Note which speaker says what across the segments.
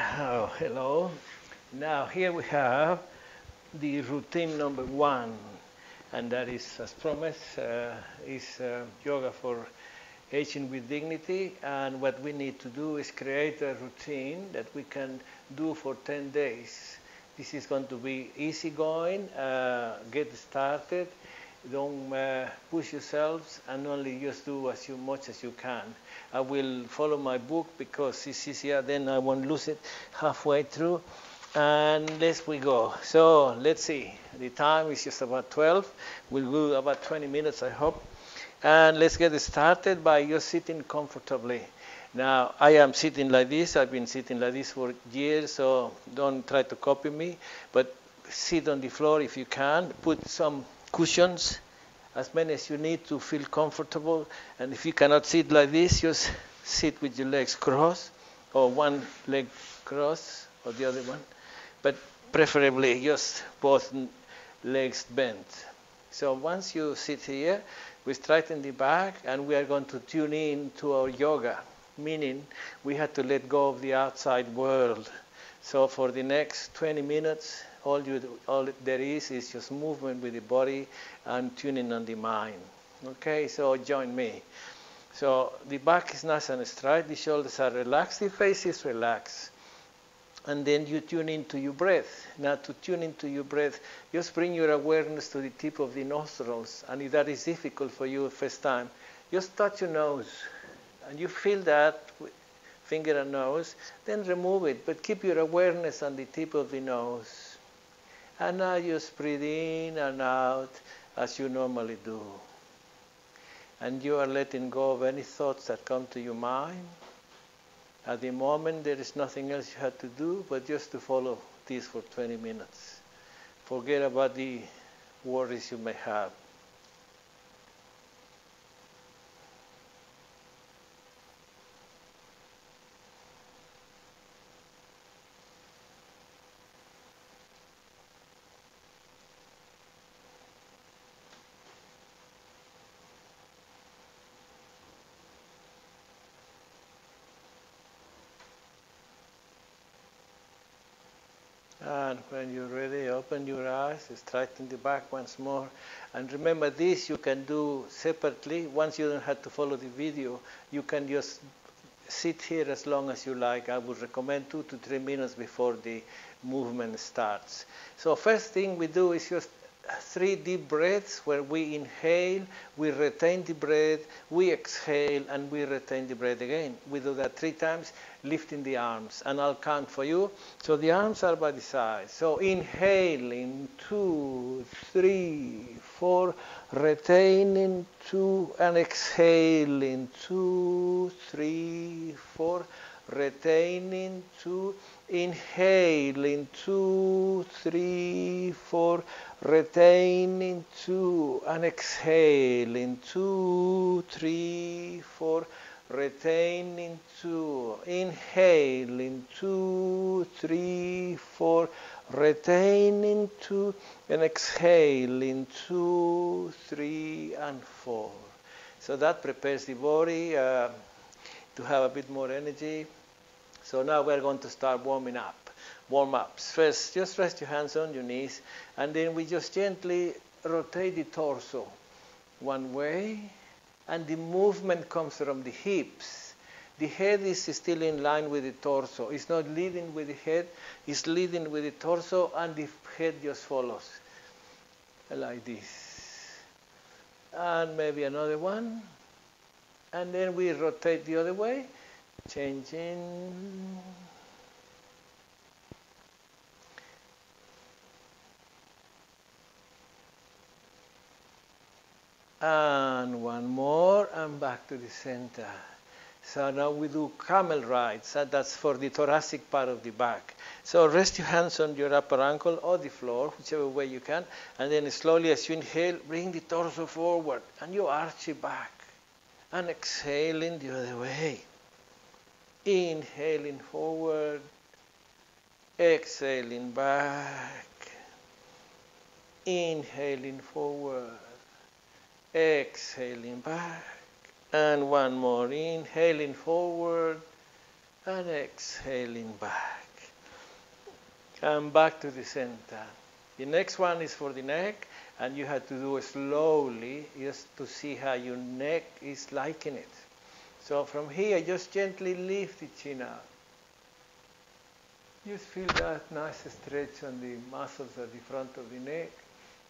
Speaker 1: Oh, hello. Now here we have the routine number one, and that is, as promised, uh, is uh, yoga for aging with dignity. And what we need to do is create a routine that we can do for 10 days. This is going to be easy going. Uh, get started. Don't uh, push yourselves, and only just do as much as you can. I will follow my book because it's easier. Then I won't lose it halfway through. And let's we go. So let's see. The time is just about 12. We'll do about 20 minutes, I hope. And let's get started by just sitting comfortably. Now, I am sitting like this. I've been sitting like this for years, so don't try to copy me. But sit on the floor if you can. Put some cushions, as many as you need to feel comfortable. And if you cannot sit like this, just sit with your legs crossed, or one leg crossed, or the other one. But preferably just both legs bent. So once you sit here, we straighten the back, and we are going to tune in to our yoga, meaning we have to let go of the outside world. So for the next 20 minutes, all, you, all there is is just movement with the body and tuning on the mind. Okay, so join me. So the back is nice and straight, the shoulders are relaxed, the face is relaxed. And then you tune into your breath. Now, to tune into your breath, just bring your awareness to the tip of the nostrils. And if that is difficult for you first time, just touch your nose. And you feel that finger and nose, then remove it. But keep your awareness on the tip of the nose. And now just breathe in and out as you normally do. And you are letting go of any thoughts that come to your mind. At the moment, there is nothing else you have to do but just to follow this for 20 minutes. Forget about the worries you may have. And when you're ready, open your eyes, straighten the back once more. And remember this you can do separately. Once you don't have to follow the video, you can just sit here as long as you like. I would recommend two to three minutes before the movement starts. So first thing we do is just three deep breaths where we inhale, we retain the breath, we exhale, and we retain the breath again. We do that three times, lifting the arms, and I'll count for you. So the arms are by the side. So inhaling, two, three, four, retaining, two, and exhaling, two, three, four, retaining, two, inhaling, two, three, four, retaining two and exhaling two, three, four, retaining two, inhaling two, three, four, retaining two, and exhaling two, three, and four. So that prepares the body uh, to have a bit more energy. So now we're going to start warming up warm ups. First, just rest your hands on your knees, and then we just gently rotate the torso one way, and the movement comes from the hips. The head is still in line with the torso. It's not leading with the head, it's leading with the torso, and the head just follows like this. And maybe another one. And then we rotate the other way, changing. and one more and back to the center. So now we do camel rides. That's for the thoracic part of the back. So rest your hands on your upper ankle or the floor, whichever way you can. And then slowly as you inhale, bring the torso forward and you arch it back. And exhaling the other way. Inhaling forward, exhaling back, inhaling forward exhaling back, and one more, inhaling forward and exhaling back. Come back to the center. The next one is for the neck, and you have to do it slowly just to see how your neck is liking it. So from here, just gently lift the chin up. Just feel that nice stretch on the muscles at the front of the neck.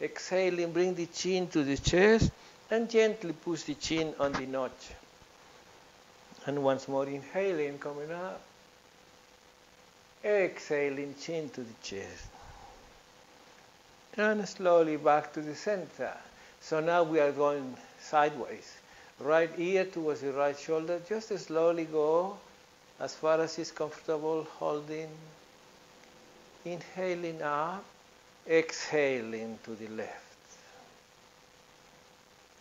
Speaker 1: Exhaling, bring the chin to the chest and gently push the chin on the notch. And once more, inhaling, coming up. Exhaling, chin to the chest. And slowly back to the center. So now we are going sideways. Right ear towards the right shoulder. Just slowly go as far as is comfortable, holding. Inhaling up. Exhaling to the left.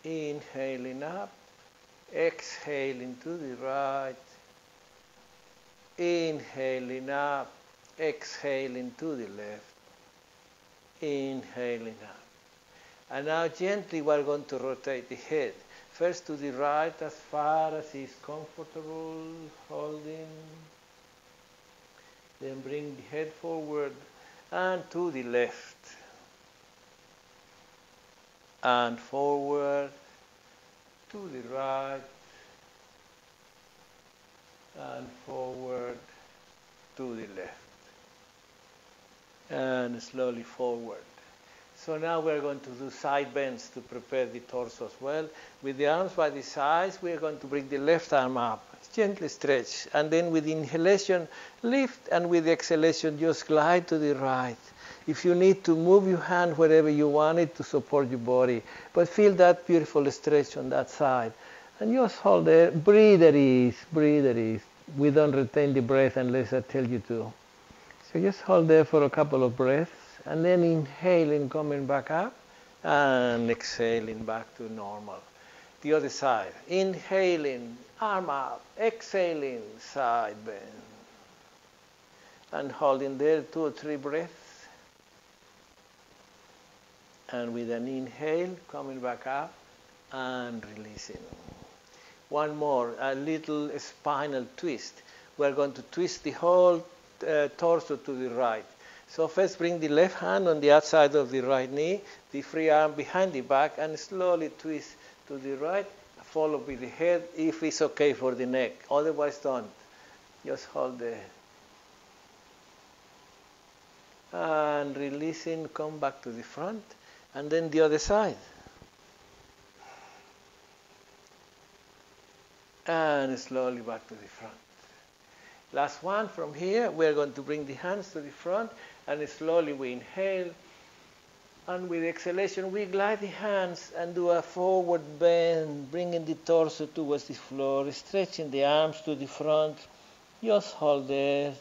Speaker 1: Inhaling up. Exhaling to the right. Inhaling up. Exhaling to the left. Inhaling up. And now gently we're going to rotate the head. First to the right as far as is comfortable, holding. Then bring the head forward and to the left. And forward to the right. And forward to the left. And slowly forward. So now we're going to do side bends to prepare the torso as well. With the arms by the sides, we're going to bring the left arm up, gently stretch, and then with inhalation, lift, and with exhalation, just glide to the right. If you need to move your hand wherever you want it to support your body, but feel that beautiful stretch on that side. And just hold there, breathe at ease, breathe at ease. We don't retain the breath unless I tell you to. So just hold there for a couple of breaths and then inhaling, coming back up, and exhaling back to normal. The other side. Inhaling, arm up, exhaling, side bend. And holding there two or three breaths. And with an inhale, coming back up and releasing. One more, a little spinal twist. We're going to twist the whole uh, torso to the right. So first bring the left hand on the outside of the right knee, the free arm behind the back, and slowly twist to the right, follow with the head if it's okay for the neck. Otherwise, don't. Just hold there. And releasing, come back to the front, and then the other side. And slowly back to the front. Last one from here, we're going to bring the hands to the front and slowly we inhale. And with exhalation, we glide the hands and do a forward bend, bringing the torso towards the floor, stretching the arms to the front. Just hold there,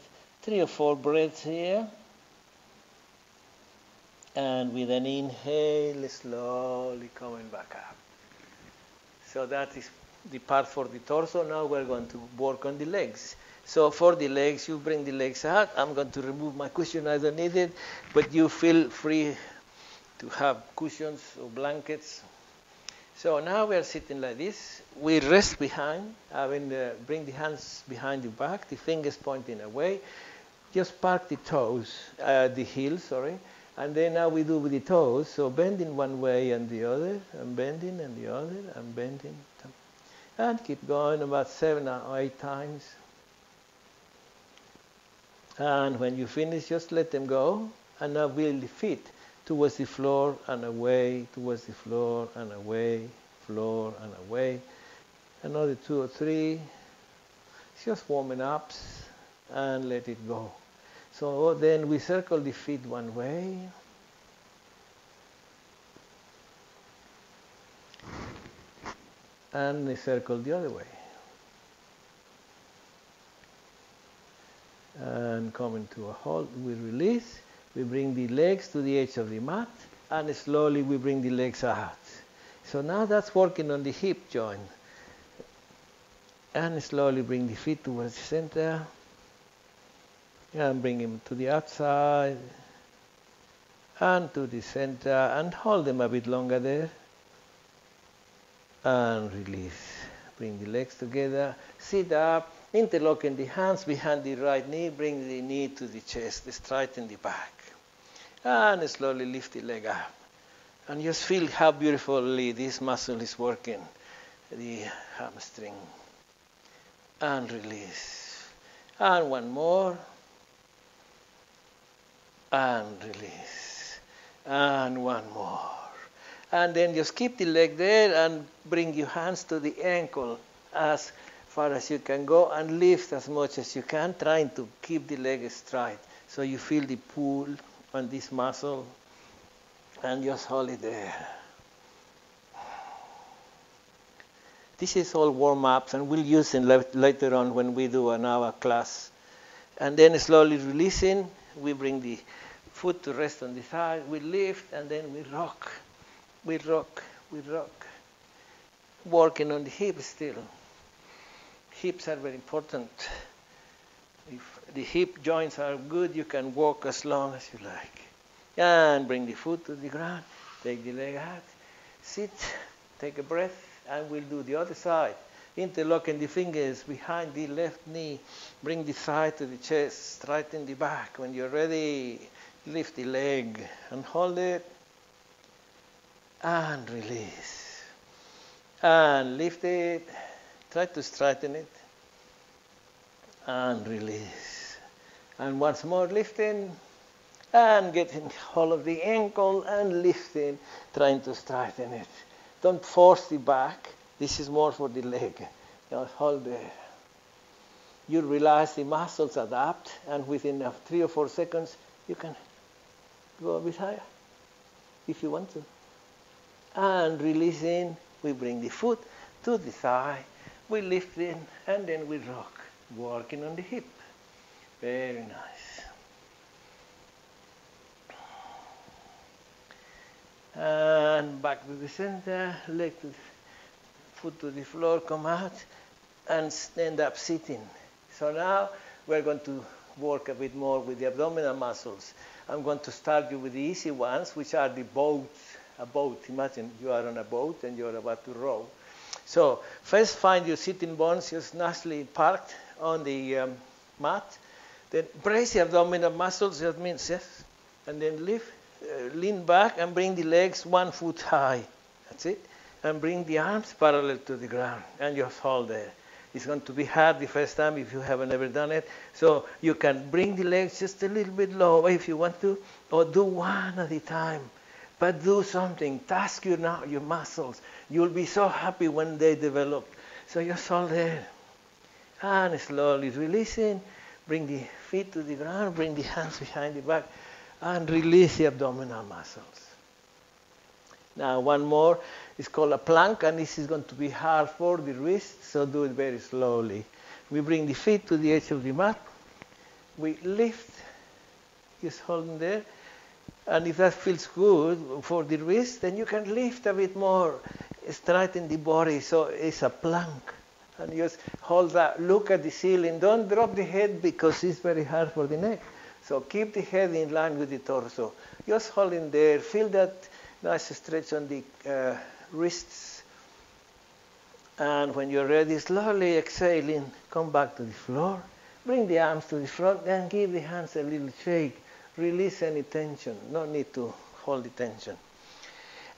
Speaker 1: three or four breaths here. And with an inhale, slowly coming back up. So that is the part for the torso. Now we're going to work on the legs. So for the legs, you bring the legs out. I'm going to remove my cushion. I don't need it. But you feel free to have cushions or blankets. So now we are sitting like this. We rest behind, having the, bring the hands behind the back, the fingers pointing away. Just park the toes, uh, the heels, sorry. And then now we do with the toes. So bending one way and the other, and bending and the other, and bending. And keep going about seven or eight times. And when you finish, just let them go and now the feet towards the floor and away, towards the floor and away, floor and away. Another two or three. Just warming up and let it go. So then we circle the feet one way. And we circle the other way. And coming to a halt, we release. We bring the legs to the edge of the mat, and slowly we bring the legs out. So now that's working on the hip joint. And slowly bring the feet towards the center, and bring them to the outside, and to the center, and hold them a bit longer there, and release. Bring the legs together, sit up, Interlocking the hands behind the right knee, bring the knee to the chest, straighten the back. And slowly lift the leg up. And just feel how beautifully this muscle is working, the hamstring. And release. And one more. And release. And one more. And then just keep the leg there and bring your hands to the ankle as far as you can go and lift as much as you can, trying to keep the leg straight. So you feel the pull on this muscle and just hold it there. This is all warm ups, and we'll use it later on when we do an hour class. And then slowly releasing, we bring the foot to rest on the thigh, we lift, and then we rock. We rock, we rock. Working on the hip still. Hips are very important. If the hip joints are good, you can walk as long as you like. And bring the foot to the ground. Take the leg out. Sit. Take a breath. And we'll do the other side. Interlocking the fingers behind the left knee. Bring the thigh to the chest. Straighten the back. When you're ready, lift the leg and hold it. And release. And lift it. Try to straighten it. And release. And once more lifting and getting hold of the ankle and lifting, trying to straighten it. Don't force the back. This is more for the leg. Hold there. You realize the muscles adapt, and within three or four seconds, you can go a bit higher if you want to. And releasing, we bring the foot to the thigh, we lift in, and then we rock, working on the hip. Very nice. And back to the center, leg to the, foot to the floor, come out, and stand up sitting. So now we're going to work a bit more with the abdominal muscles. I'm going to start you with the easy ones, which are the boats. A boat. Imagine you are on a boat and you're about to row. So first find your sitting bones just nicely parked on the um, mat. Then brace the abdominal muscles, that means yes. And then lift, uh, lean back and bring the legs one foot high. That's it. And bring the arms parallel to the ground and just hold there. It's going to be hard the first time if you haven't ever done it. So you can bring the legs just a little bit lower if you want to, or do one at a time. But do something. Task your, your muscles. You'll be so happy when they develop. So just hold there. And slowly releasing. Bring the feet to the ground. Bring the hands behind the back. And release the abdominal muscles. Now one more. It's called a plank, and this is going to be hard for the wrist, so do it very slowly. We bring the feet to the edge of the mat. We lift, just holding there. And if that feels good for the wrist, then you can lift a bit more, straighten the body. So it's a plank. And just hold that, look at the ceiling. Don't drop the head because it's very hard for the neck. So keep the head in line with the torso. Just hold in there. Feel that nice stretch on the uh, wrists. And when you're ready, slowly exhaling, come back to the floor. Bring the arms to the front and give the hands a little shake. Release any tension. No need to hold the tension.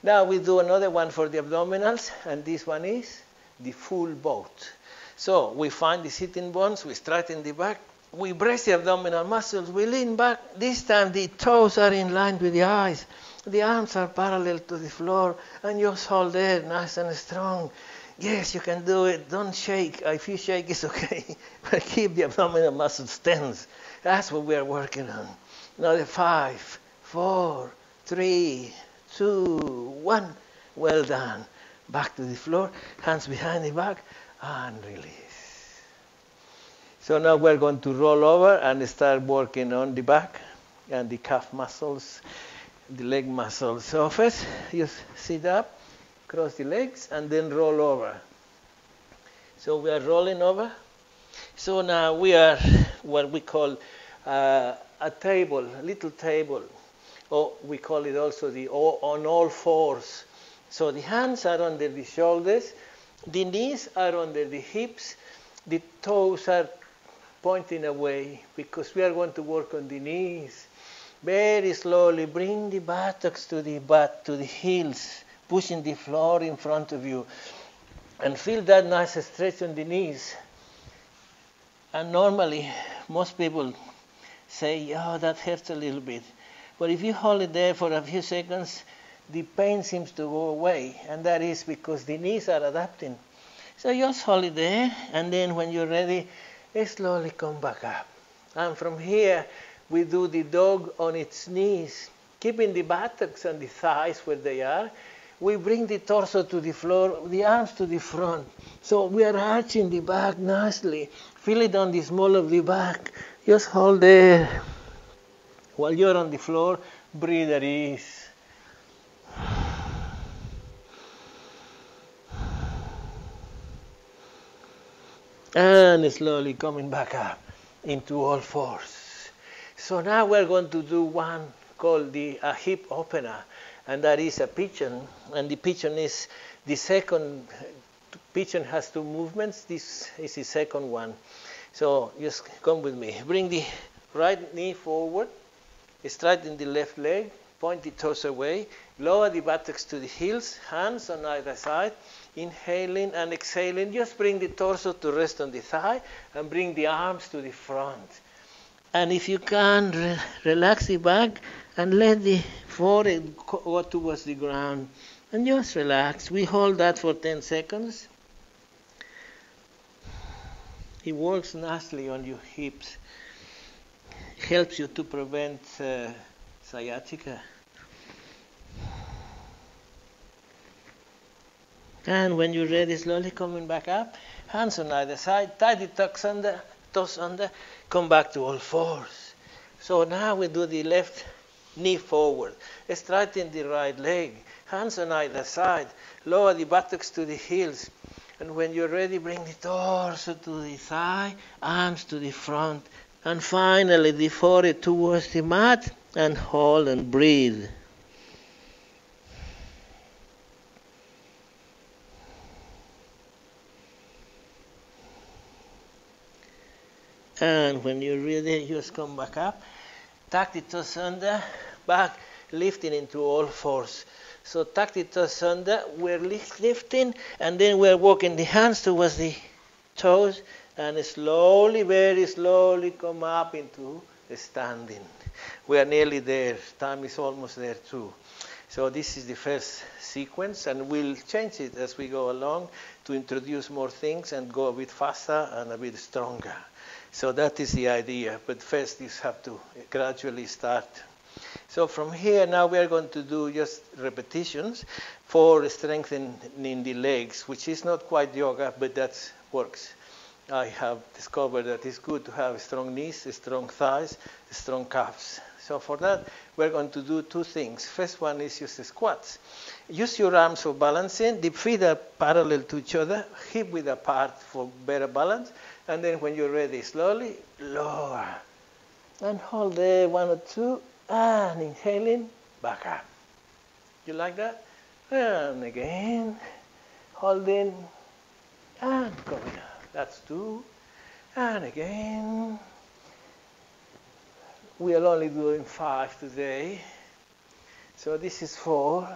Speaker 1: Now we do another one for the abdominals, and this one is the full boat. So we find the sitting bones, we straighten the back, we brace the abdominal muscles, we lean back. This time the toes are in line with the eyes. The arms are parallel to the floor, and you hold there nice and strong. Yes, you can do it. Don't shake. If you shake, it's okay. but keep the abdominal muscles tense. That's what we are working on. Another five, four, three, two, one. Well done. Back to the floor, hands behind the back, and release. So now we're going to roll over and start working on the back and the calf muscles the leg muscles. So first, you sit up, cross the legs, and then roll over. So we are rolling over. So now we are what we call uh, a table, a little table, or we call it also the on all fours. So the hands are under the shoulders, the knees are under the hips, the toes are pointing away because we are going to work on the knees. Very slowly bring the buttocks to the butt, to the heels, pushing the floor in front of you. And feel that nice stretch on the knees. And normally, most people say, oh, that hurts a little bit. But if you hold it there for a few seconds, the pain seems to go away. And that is because the knees are adapting. So just hold it there, and then when you're ready, slowly come back up. And from here, we do the dog on its knees, keeping the buttocks and the thighs where they are. We bring the torso to the floor, the arms to the front. So we are arching the back nicely. Feel it on the small of the back. Just hold there. While you're on the floor, breathe at ease. And slowly coming back up into all fours. So now we're going to do one called the a hip opener, and that is a pigeon. And the pigeon is the second pigeon has two movements. This is the second one. So just come with me. Bring the right knee forward, straighten the left leg, point the toes away, lower the buttocks to the heels, hands on either side, inhaling and exhaling. Just bring the torso to rest on the thigh and bring the arms to the front. And if you can, re- relax the back and let the forehead go towards the ground. And just relax. We hold that for 10 seconds. It works nicely on your hips. Helps you to prevent uh, sciatica. And when you're ready, slowly coming back up, hands on either side, the tucks under, toes under, come back to all fours. So now we do the left knee forward, straighten the right leg, hands on either side, lower the buttocks to the heels, and when you're ready, bring the torso to the thigh, arms to the front, and finally the forehead towards the mat, and hold and breathe. And when you're ready, just come back up. Tuck the toes under, back, lifting into all fours. So toes under, we're lifting, and then we're walking the hands towards the toes, and slowly, very slowly come up into standing. We are nearly there. Time is almost there too. So this is the first sequence, and we'll change it as we go along to introduce more things and go a bit faster and a bit stronger. So that is the idea. But first, you have to gradually start. So from here, now we are going to do just repetitions for strengthening the legs, which is not quite yoga, but that works. I have discovered that it's good to have strong knees, strong thighs, strong calves. So for that, we're going to do two things. First one is use squats. Use your arms for balancing. The feet are parallel to each other, hip width apart for better balance. And then when you're ready, slowly lower. And hold there, one or two. And inhaling, back up. You like that? And again, holding, and coming up. That's two. And again. We are only doing five today. So this is four.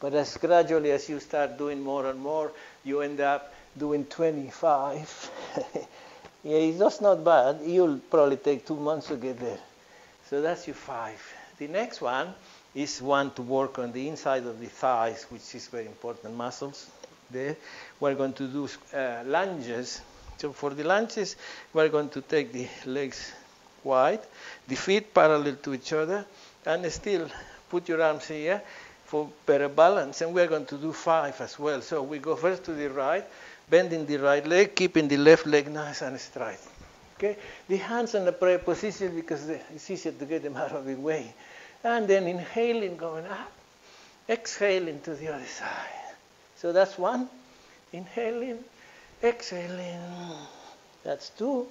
Speaker 1: But as gradually as you start doing more and more, you end up doing 25. yeah, it's just not bad. You'll probably take two months to get there. So that's your five. The next one is one to work on the inside of the thighs, which is very important muscles there. We're going to do uh, lunges. So for the lunges, we're going to take the legs wide, the feet parallel to each other, and still put your arms here for better balance. And we're going to do five as well. So we go first to the right, bending the right leg, keeping the left leg nice and straight. Okay? The hands in the prayer position because it's easier to get them out of the way. And then inhaling, going up, exhaling to the other side. So that's one. Inhaling, exhaling. That's two.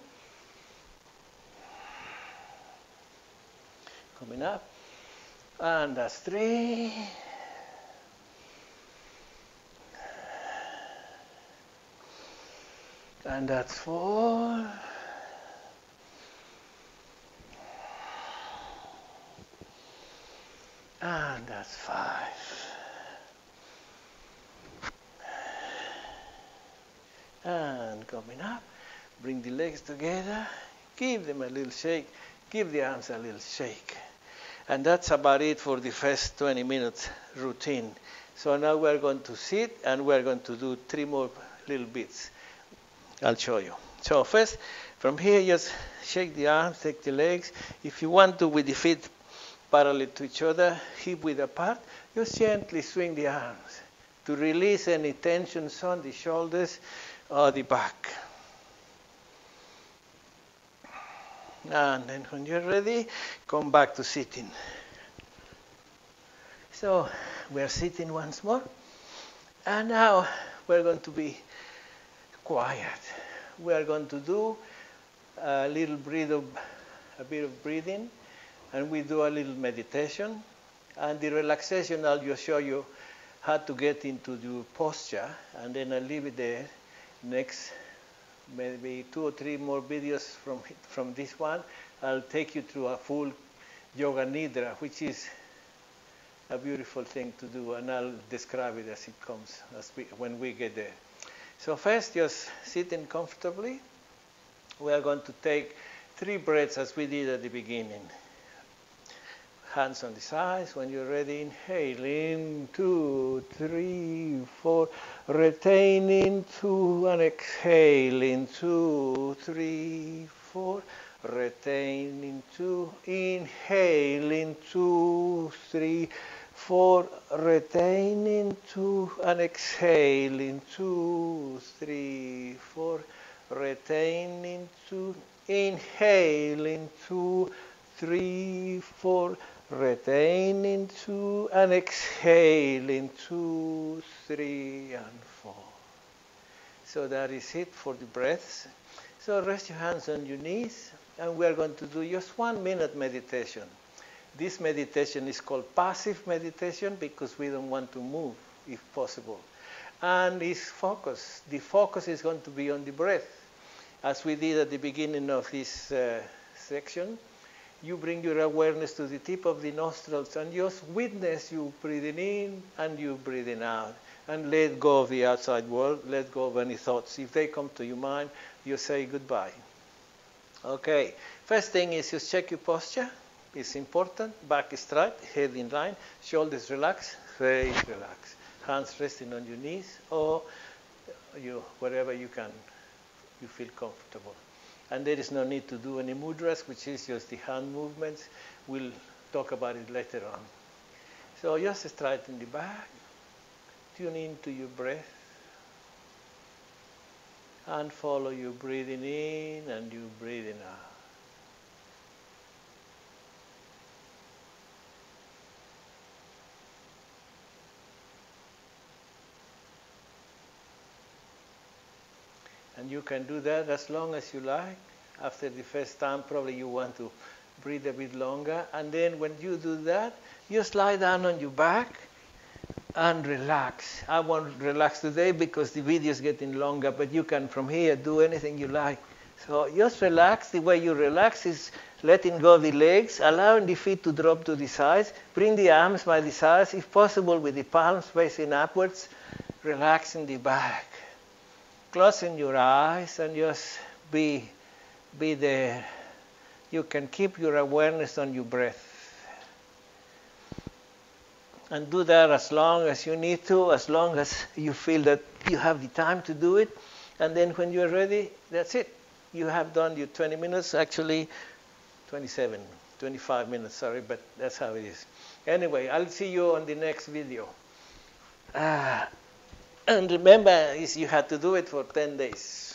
Speaker 1: Coming up. And that's three. And that's four. And that's five. And coming up, bring the legs together, give them a little shake, give the arms a little shake. And that's about it for the first 20 minutes routine. So now we're going to sit and we're going to do three more little bits. I'll show you. So first, from here, just shake the arms, take the legs. If you want to, with the feet parallel to each other, hip width apart, just gently swing the arms to release any tensions on the shoulders or the back. And then when you're ready, come back to sitting. So we're sitting once more. And now we're going to be quiet. We are going to do a little breathe of, a bit of breathing, and we do a little meditation. And the relaxation, I'll just show you how to get into the posture, and then I'll leave it there. Next maybe two or three more videos from, from this one, I'll take you through a full Yoga Nidra, which is a beautiful thing to do, and I'll describe it as it comes as we, when we get there. So first, just sitting comfortably. We are going to take three breaths as we did at the beginning hands on the sides. When you're ready, inhaling, two, three, four, retaining, two, and exhaling, two, three, four, retaining, two, inhaling, two, three, four, retaining, two, and exhaling, two, three, four, retaining, two, inhaling, two, three, four, retaining two and exhaling two, three, and four. So that is it for the breaths. So rest your hands on your knees, and we are going to do just one minute meditation. This meditation is called passive meditation because we don't want to move if possible. And it's focus. The focus is going to be on the breath, as we did at the beginning of this uh, section you bring your awareness to the tip of the nostrils and just witness you breathing in and you breathing out. And let go of the outside world, let go of any thoughts. If they come to your mind, you say goodbye. Okay, first thing is just check your posture. It's important. Back straight, head in line, shoulders relaxed, face relaxed. Hands resting on your knees or you wherever you can you feel comfortable. And there is no need to do any mudras, which is just the hand movements. We'll talk about it later on. So just straighten the back, tune into your breath, and follow your breathing in and your breathing out. And you can do that as long as you like. After the first time, probably you want to breathe a bit longer. And then when you do that, just lie down on your back and relax. I won't relax today because the video is getting longer, but you can from here do anything you like. So just relax. The way you relax is letting go the legs, allowing the feet to drop to the sides. Bring the arms by the sides, if possible, with the palms facing upwards. Relaxing the back closing your eyes and just be, be there. You can keep your awareness on your breath. And do that as long as you need to, as long as you feel that you have the time to do it. And then when you're ready, that's it. You have done your 20 minutes, actually 27, 25 minutes, sorry, but that's how it is. Anyway, I'll see you on the next video. Ah. And remember, you had to do it for 10 days.